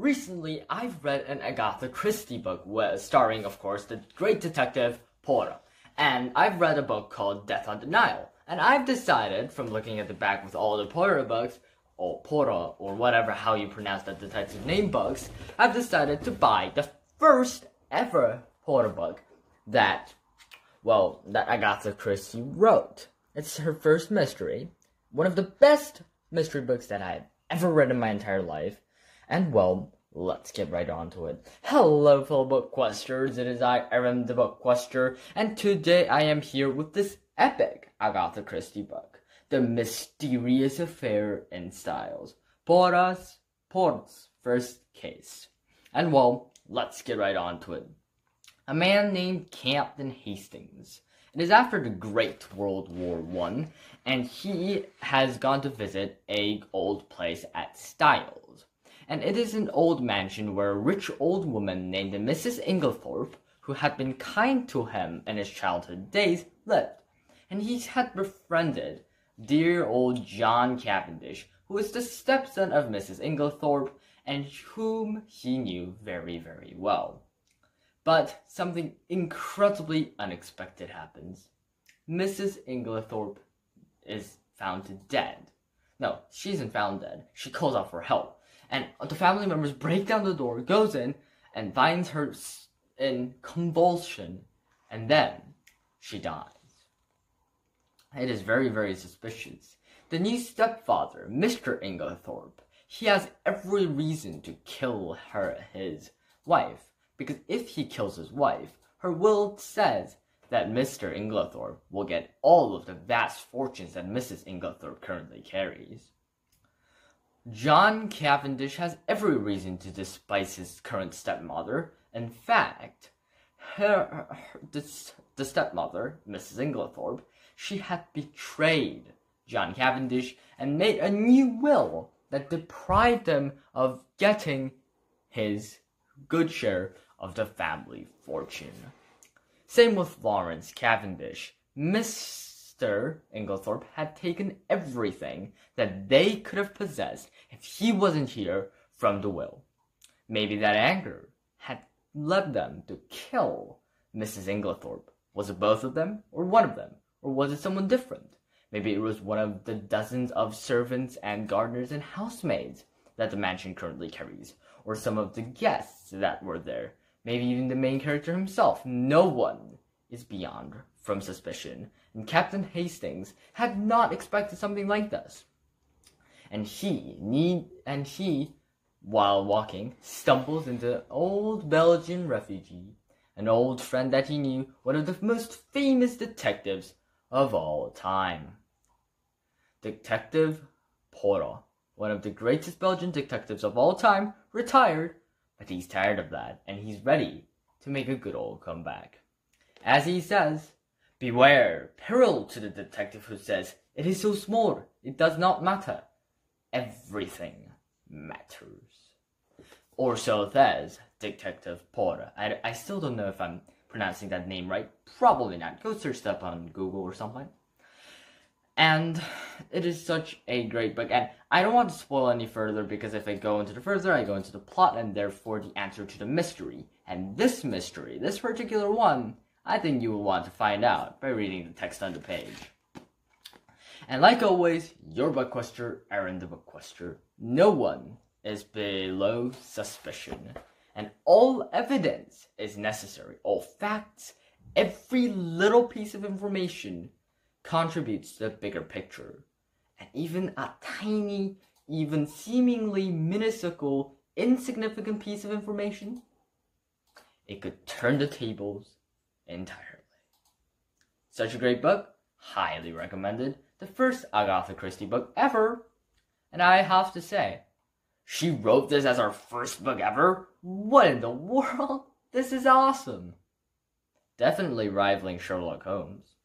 Recently, I've read an Agatha Christie book starring, of course, the great detective Poirot. And I've read a book called Death on the Nile. And I've decided, from looking at the back with all the Poirot books, or Poirot, or whatever how you pronounce that detective name books, I've decided to buy the first ever Poirot book that, well, that Agatha Christie wrote. It's her first mystery. One of the best mystery books that I've ever read in my entire life. And well, let's get right on to it. Hello, fellow book questers. It is I, Aaron the book quester, and today I am here with this epic Agatha Christie book, The Mysterious Affair in Styles. Porras, Port's first case. And well, let's get right on to it. A man named Captain Hastings. It is after the Great World War One, and he has gone to visit a old place at Styles and it is an old mansion where a rich old woman named Mrs. Inglethorpe, who had been kind to him in his childhood days, lived. And he had befriended dear old John Cavendish, who was the stepson of Mrs. Inglethorpe, and whom he knew very, very well. But something incredibly unexpected happens. Mrs. Inglethorpe is found dead. No, she isn't found dead. She calls out for help and the family members break down the door, goes in, and finds her in convulsion, and then she dies. It is very, very suspicious. The new stepfather, Mr. Inglethorpe, he has every reason to kill her, his wife, because if he kills his wife, her will says that Mr. Inglethorpe will get all of the vast fortunes that Mrs. Inglethorpe currently carries. John Cavendish has every reason to despise his current stepmother. In fact, her, her the, the stepmother, Mrs. Inglethorpe, she had betrayed John Cavendish and made a new will that deprived him of getting his good share of the family fortune. Same with Lawrence Cavendish. Miss Mr. Inglethorpe had taken everything that they could have possessed if he wasn't here from the will. Maybe that anger had led them to kill Mrs. Inglethorpe. Was it both of them, or one of them, or was it someone different? Maybe it was one of the dozens of servants and gardeners and housemaids that the mansion currently carries, or some of the guests that were there. Maybe even the main character himself. No one is beyond from suspicion, and Captain Hastings had not expected something like this. And he need and he, while walking, stumbles into an old Belgian refugee, an old friend that he knew, one of the most famous detectives of all time. Detective Poirot, one of the greatest Belgian detectives of all time, retired, but he's tired of that, and he's ready to make a good old comeback. As he says, Beware, peril to the detective who says, It is so small, it does not matter. Everything matters. Or so says Detective Porter. I, I still don't know if I'm pronouncing that name right. Probably not. Go search that on Google or something. And it is such a great book. And I don't want to spoil any further because if I go into the further, I go into the plot and therefore the answer to the mystery. And this mystery, this particular one, I think you will want to find out by reading the text on the page. And like always, your bookquester, Aaron the bookquester. No one is below suspicion, and all evidence is necessary. All facts, every little piece of information contributes to the bigger picture. And even a tiny, even seemingly minuscule, insignificant piece of information, it could turn the tables entirely. Such a great book, highly recommended. The first Agatha Christie book ever. And I have to say, she wrote this as her first book ever? What in the world? This is awesome. Definitely rivaling Sherlock Holmes.